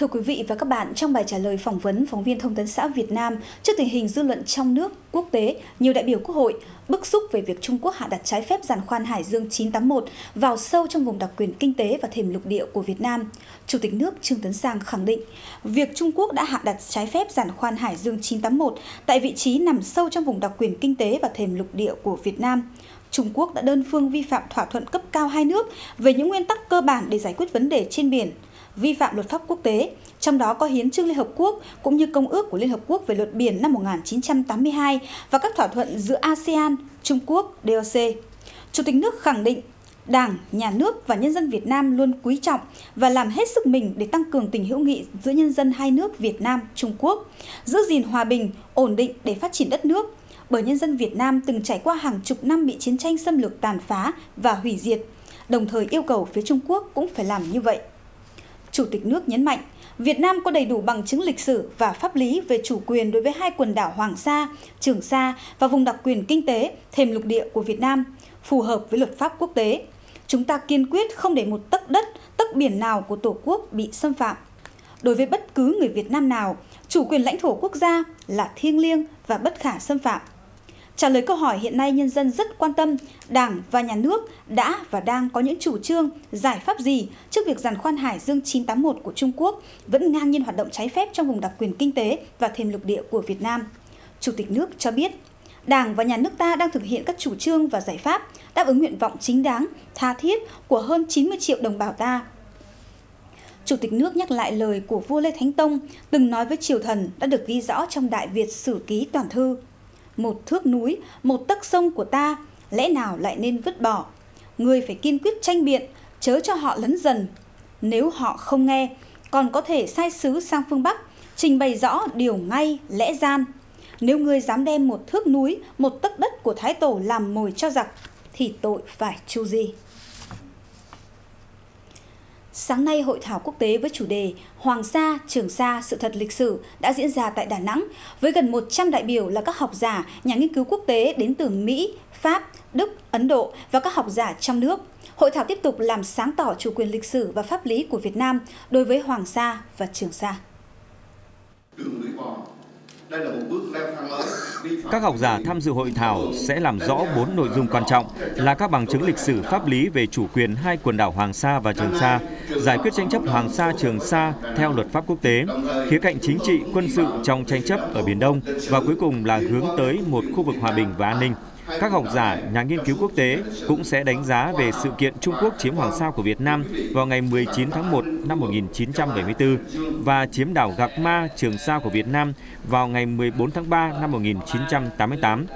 Thưa quý vị và các bạn, trong bài trả lời phỏng vấn phóng viên Thông tấn xã Việt Nam trước tình hình dư luận trong nước, quốc tế, nhiều đại biểu Quốc hội bức xúc về việc Trung Quốc hạ đặt trái phép giàn khoan Hải Dương 981 vào sâu trong vùng đặc quyền kinh tế và thềm lục địa của Việt Nam. Chủ tịch nước Trương Tấn Sang khẳng định, việc Trung Quốc đã hạ đặt trái phép giàn khoan Hải Dương 981 tại vị trí nằm sâu trong vùng đặc quyền kinh tế và thềm lục địa của Việt Nam. Trung Quốc đã đơn phương vi phạm thỏa thuận cấp cao hai nước về những nguyên tắc cơ bản để giải quyết vấn đề trên biển – vi phạm luật pháp quốc tế, trong đó có hiến trương Liên Hợp Quốc cũng như Công ước của Liên Hợp Quốc về luật biển năm 1982 và các thỏa thuận giữa ASEAN, Trung Quốc, DOC. Chủ tịch nước khẳng định Đảng, Nhà nước và nhân dân Việt Nam luôn quý trọng và làm hết sức mình để tăng cường tình hữu nghị giữa nhân dân hai nước Việt Nam, Trung Quốc, giữ gìn hòa bình, ổn định để phát triển đất nước. Bởi nhân dân Việt Nam từng trải qua hàng chục năm bị chiến tranh xâm lược tàn phá và hủy diệt, đồng thời yêu cầu phía Trung Quốc cũng phải làm như vậy. Chủ tịch nước nhấn mạnh, Việt Nam có đầy đủ bằng chứng lịch sử và pháp lý về chủ quyền đối với hai quần đảo Hoàng Sa, Trường Sa và vùng đặc quyền kinh tế, thềm lục địa của Việt Nam, phù hợp với luật pháp quốc tế. Chúng ta kiên quyết không để một tấc đất, tấc biển nào của Tổ quốc bị xâm phạm. Đối với bất cứ người Việt Nam nào, chủ quyền lãnh thổ quốc gia là thiêng liêng và bất khả xâm phạm. Trả lời câu hỏi hiện nay nhân dân rất quan tâm, Đảng và Nhà nước đã và đang có những chủ trương, giải pháp gì trước việc giàn khoan Hải Dương 981 của Trung Quốc vẫn ngang nhiên hoạt động trái phép trong vùng đặc quyền kinh tế và thềm lục địa của Việt Nam. Chủ tịch nước cho biết, Đảng và Nhà nước ta đang thực hiện các chủ trương và giải pháp đáp ứng nguyện vọng chính đáng, tha thiết của hơn 90 triệu đồng bào ta. Chủ tịch nước nhắc lại lời của vua Lê Thánh Tông từng nói với triều thần đã được ghi rõ trong Đại Việt Sử Ký Toàn Thư một thước núi, một tấc sông của ta, lẽ nào lại nên vứt bỏ? Người phải kiên quyết tranh biện, chớ cho họ lấn dần. Nếu họ không nghe, còn có thể sai sứ sang phương Bắc, trình bày rõ điều ngay, lẽ gian. Nếu người dám đem một thước núi, một tấc đất của Thái Tổ làm mồi cho giặc, thì tội phải chu di. Sáng nay, hội thảo quốc tế với chủ đề Hoàng Sa, Trường Sa, sự thật lịch sử đã diễn ra tại Đà Nẵng với gần 100 đại biểu là các học giả, nhà nghiên cứu quốc tế đến từ Mỹ, Pháp, Đức, Ấn Độ và các học giả trong nước. Hội thảo tiếp tục làm sáng tỏ chủ quyền lịch sử và pháp lý của Việt Nam đối với Hoàng Sa và Trường Sa. Đường lưỡi bò đây là một bước leo thang lớn các học giả tham dự hội thảo sẽ làm rõ bốn nội dung quan trọng là các bằng chứng lịch sử pháp lý về chủ quyền hai quần đảo Hoàng Sa và Trường Sa, giải quyết tranh chấp Hoàng Sa Trường Sa theo luật pháp quốc tế, khía cạnh chính trị quân sự trong tranh chấp ở Biển Đông và cuối cùng là hướng tới một khu vực hòa bình và an ninh. Các học giả, nhà nghiên cứu quốc tế cũng sẽ đánh giá về sự kiện Trung Quốc chiếm Hoàng Sa của Việt Nam vào ngày 19 tháng 1 năm 1974 và chiếm đảo Gạc Ma, Trường Sa của Việt Nam vào ngày 14 tháng 3 năm 1988.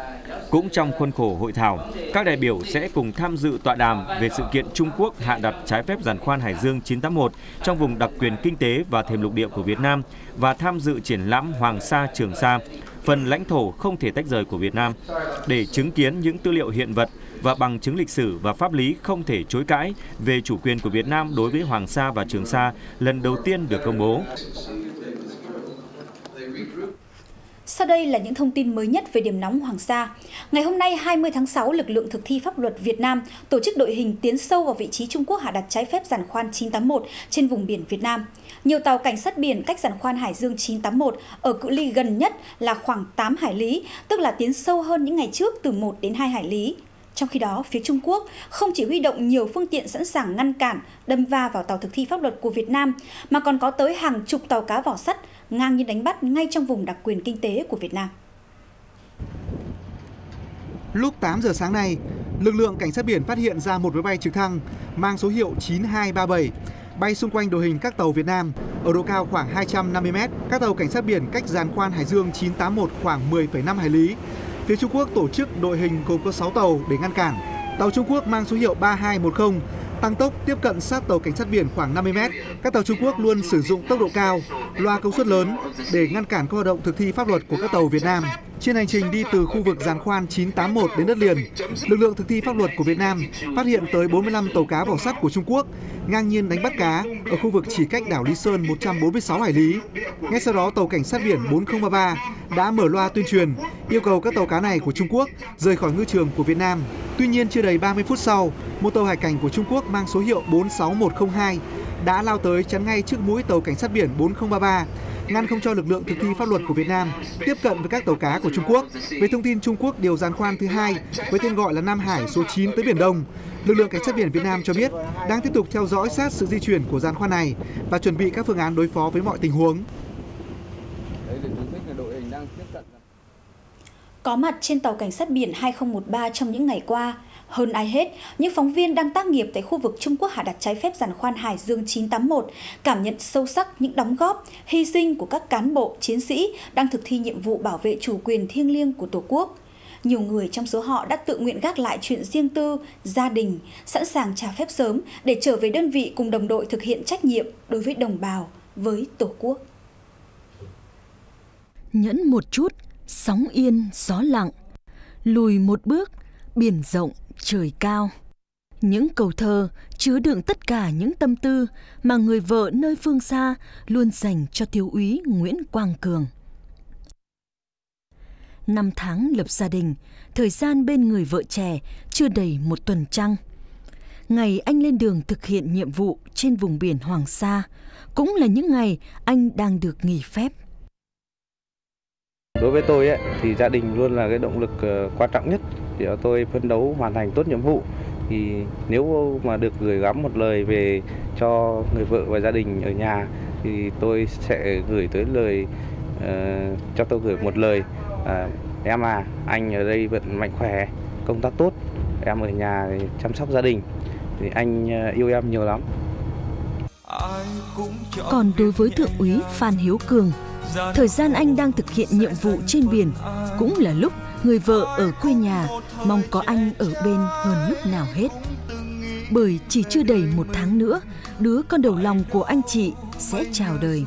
Cũng trong khuôn khổ hội thảo, các đại biểu sẽ cùng tham dự tọa đàm về sự kiện Trung Quốc hạ đặt trái phép giàn khoan Hải Dương 981 trong vùng đặc quyền kinh tế và thềm lục địa của Việt Nam và tham dự triển lãm Hoàng Sa Trường Sa, phần lãnh thổ không thể tách rời của Việt Nam, để chứng kiến những tư liệu hiện vật và bằng chứng lịch sử và pháp lý không thể chối cãi về chủ quyền của Việt Nam đối với Hoàng Sa và Trường Sa lần đầu tiên được công bố. Sau đây là những thông tin mới nhất về điểm nóng Hoàng Sa. Ngày hôm nay 20 tháng 6, lực lượng thực thi pháp luật Việt Nam tổ chức đội hình tiến sâu vào vị trí Trung Quốc hạ đặt trái phép giàn khoan 981 trên vùng biển Việt Nam. Nhiều tàu cảnh sát biển cách giàn khoan Hải Dương 981 ở cự ly gần nhất là khoảng 8 hải lý, tức là tiến sâu hơn những ngày trước từ 1 đến 2 hải lý. Trong khi đó, phía Trung Quốc không chỉ huy động nhiều phương tiện sẵn sàng ngăn cản, đâm va vào tàu thực thi pháp luật của Việt Nam, mà còn có tới hàng chục tàu cá vỏ sắt ngang nhiên đánh bắt ngay trong vùng đặc quyền kinh tế của Việt Nam. Lúc 8 giờ sáng nay, lực lượng cảnh sát biển phát hiện ra một máy bay trực thăng mang số hiệu 9237 bay xung quanh đội hình các tàu Việt Nam ở độ cao khoảng 250 m. Các tàu cảnh sát biển cách giàn khoan Hải Dương 981 khoảng 10,5 hải lý. Phía Trung Quốc tổ chức đội hình gồm có 6 tàu để ngăn cản. Tàu Trung Quốc mang số hiệu 3210 tăng tốc tiếp cận sát tàu cảnh sát biển khoảng 50 mét Các tàu Trung Quốc luôn sử dụng tốc độ cao, loa công suất lớn để ngăn cản các hoạt động thực thi pháp luật của các tàu Việt Nam. Trên hành trình đi từ khu vực giàn khoan 981 đến đất liền, lực lượng thực thi pháp luật của Việt Nam phát hiện tới 45 tàu cá vỏ sắt của Trung Quốc ngang nhiên đánh bắt cá ở khu vực chỉ cách đảo Lý Sơn 146 hải lý. Ngay sau đó, tàu cảnh sát biển 4033 đã mở loa tuyên truyền yêu cầu các tàu cá này của Trung Quốc rời khỏi ngư trường của Việt Nam. Tuy nhiên, chưa đầy 30 phút sau, một tàu hải cảnh của Trung Quốc mang số hiệu 46102 đã lao tới chắn ngay trước mũi tàu cảnh sát biển 4033, ngăn không cho lực lượng thực thi pháp luật của Việt Nam tiếp cận với các tàu cá của Trung Quốc. Về thông tin Trung Quốc điều giàn khoan thứ hai với tên gọi là Nam Hải số 9 tới Biển Đông, lực lượng cảnh sát biển Việt Nam cho biết đang tiếp tục theo dõi sát sự di chuyển của giàn khoan này và chuẩn bị các phương án đối phó với mọi tình huống. Có mặt trên tàu cảnh sát biển 2013 trong những ngày qua, hơn ai hết, những phóng viên đang tác nghiệp tại khu vực Trung Quốc hạ đặt trái phép giàn khoan Hải Dương 981 cảm nhận sâu sắc những đóng góp, hy sinh của các cán bộ, chiến sĩ đang thực thi nhiệm vụ bảo vệ chủ quyền thiêng liêng của Tổ quốc. Nhiều người trong số họ đã tự nguyện gác lại chuyện riêng tư, gia đình, sẵn sàng trả phép sớm để trở về đơn vị cùng đồng đội thực hiện trách nhiệm đối với đồng bào, với Tổ quốc. Nhẫn một chút, sóng yên, gió lặng. Lùi một bước, biển rộng, trời cao. Những câu thơ chứa đựng tất cả những tâm tư mà người vợ nơi phương xa luôn dành cho thiếu úy Nguyễn Quang Cường. Năm tháng lập gia đình, thời gian bên người vợ trẻ chưa đầy một tuần trăng. Ngày anh lên đường thực hiện nhiệm vụ trên vùng biển Hoàng Sa cũng là những ngày anh đang được nghỉ phép. Đối với tôi ấy, thì gia đình luôn là cái động lực ờ, quan trọng nhất để tôi phấn đấu hoàn thành tốt nhiệm vụ. Thì nếu mà được gửi gắm một lời về cho người vợ và gia đình ở nhà thì tôi sẽ gửi tới lời uh, cho tôi gửi một lời uh, em à anh ở đây vẫn mạnh khỏe công tác tốt em ở nhà chăm sóc gia đình thì anh yêu em nhiều lắm còn đối với thượng úy Phan Hiếu Cường Thời gian anh đang thực hiện nhiệm vụ trên biển cũng là lúc người vợ ở quê nhà mong có anh ở bên hơn lúc nào hết. Bởi chỉ chưa đầy một tháng nữa, đứa con đầu lòng của anh chị sẽ chào đời.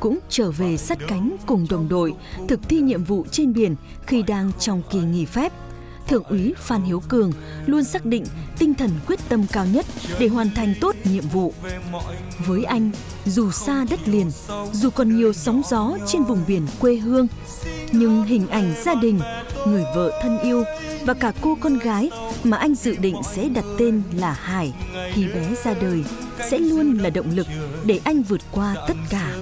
Cũng trở về sát cánh cùng đồng đội thực thi nhiệm vụ trên biển khi đang trong kỳ nghỉ phép – Thượng úy Phan Hiếu Cường luôn xác định tinh thần quyết tâm cao nhất để hoàn thành tốt nhiệm vụ. Với anh, dù xa đất liền, dù còn nhiều sóng gió trên vùng biển quê hương, nhưng hình ảnh gia đình, người vợ thân yêu và cả cô con gái mà anh dự định sẽ đặt tên là Hải khi bé ra đời sẽ luôn là động lực để anh vượt qua tất cả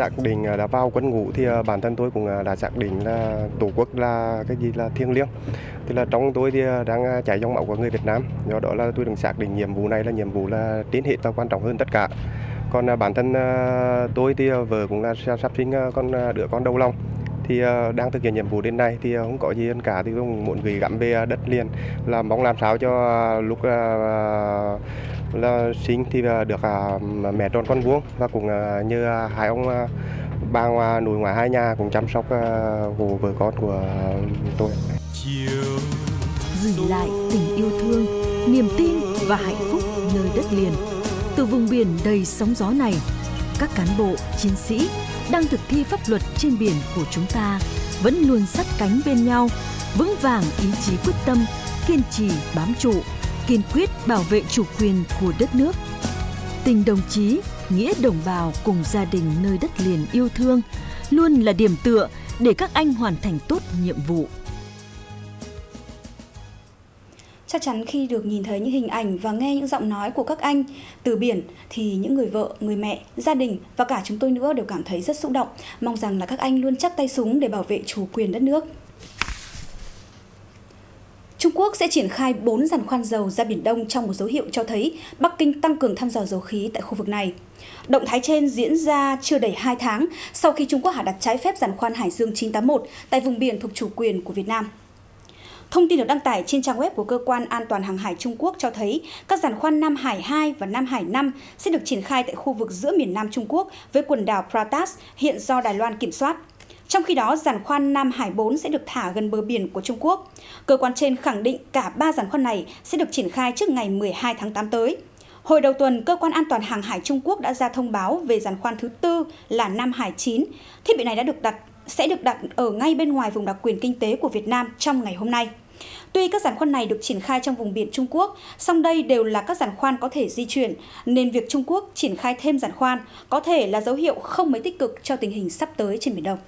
xác định à, đã vào quân ngũ thì à, bản thân tôi cũng à, đã xác định là tổ quốc là cái gì là thiêng liêng. Thì là trong tôi thì đang chảy dòng máu của người Việt Nam. Do đó là tôi được xác định nhiệm vụ này là nhiệm vụ là tiến hệ và quan trọng hơn tất cả. Còn bản thân tôi thì vợ cũng là sắp sinh con đứa con đầu lòng. Thì đang thực hiện nhiệm vụ đến nay thì không có gì hơn cả. Thì cũng muốn gửi gắm về đất liền, là mong làm sao cho lúc là sinh thì được à, mẹ tròn con vuông và cũng à, như hai ông à, bà ngoà nội ngoại hai nhà cũng chăm sóc hộ vợ con của tôi. Gửi lại tình yêu thương, niềm tin và hạnh phúc nơi đất liền. Từ vùng biển đầy sóng gió này, các cán bộ, chiến sĩ đang thực thi pháp luật trên biển của chúng ta vẫn luôn sắt cánh bên nhau, vững vàng ý chí quyết tâm, kiên trì bám trụ kiên quyết bảo vệ chủ quyền của đất nước. Tình đồng chí, nghĩa đồng bào cùng gia đình nơi đất liền yêu thương luôn là điểm tựa để các anh hoàn thành tốt nhiệm vụ. Chắc chắn khi được nhìn thấy những hình ảnh và nghe những giọng nói của các anh từ biển thì những người vợ, người mẹ, gia đình và cả chúng tôi nữa đều cảm thấy rất xúc động. Mong rằng là các anh luôn chắc tay súng để bảo vệ chủ quyền đất nước. Trung Quốc sẽ triển khai 4 giàn khoan dầu ra Biển Đông trong một dấu hiệu cho thấy Bắc Kinh tăng cường thăm dò dầu khí tại khu vực này. Động thái trên diễn ra chưa đầy 2 tháng sau khi Trung Quốc hạ đặt trái phép giàn khoan Hải Dương 981 tại vùng biển thuộc chủ quyền của Việt Nam. Thông tin được đăng tải trên trang web của Cơ quan An toàn Hàng hải Trung Quốc cho thấy các giàn khoan Nam Hải 2 và Nam Hải 5 sẽ được triển khai tại khu vực giữa miền Nam Trung Quốc với quần đảo Pratas hiện do Đài Loan kiểm soát. Trong khi đó, giàn khoan Nam Hải 4 sẽ được thả gần bờ biển của Trung Quốc. Cơ quan trên khẳng định cả ba giàn khoan này sẽ được triển khai trước ngày 12 tháng 8 tới. Hồi đầu tuần, Cơ quan An toàn Hàng hải Trung Quốc đã ra thông báo về giàn khoan thứ tư là Nam Hải 9. Thiết bị này đã được đặt sẽ được đặt ở ngay bên ngoài vùng đặc quyền kinh tế của Việt Nam trong ngày hôm nay. Tuy các giàn khoan này được triển khai trong vùng biển Trung Quốc, song đây đều là các giàn khoan có thể di chuyển, nên việc Trung Quốc triển khai thêm giàn khoan có thể là dấu hiệu không mấy tích cực cho tình hình sắp tới trên Biển Đông.